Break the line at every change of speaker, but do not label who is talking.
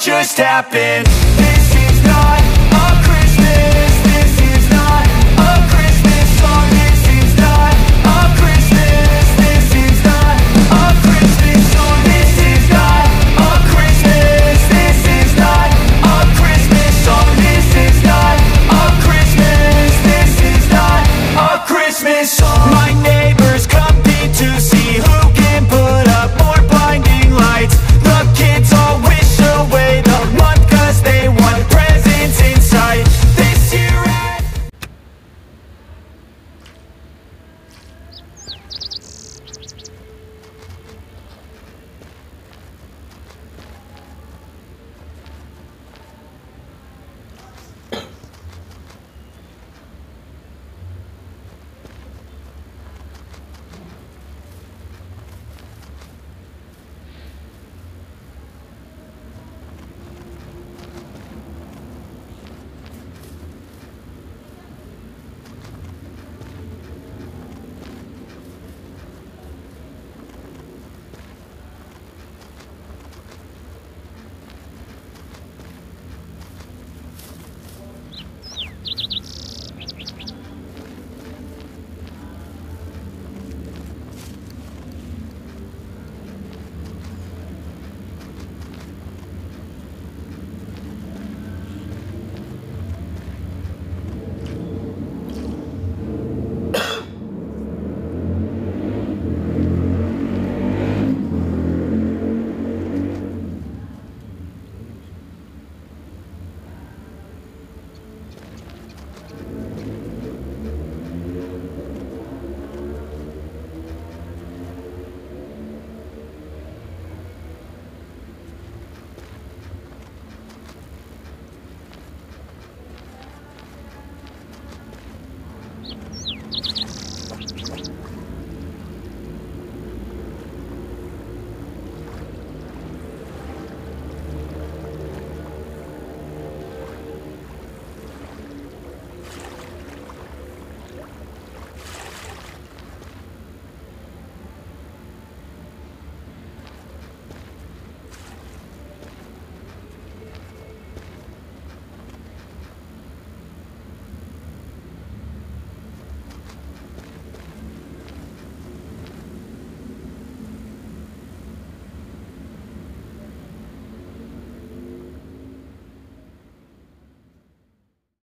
just happened.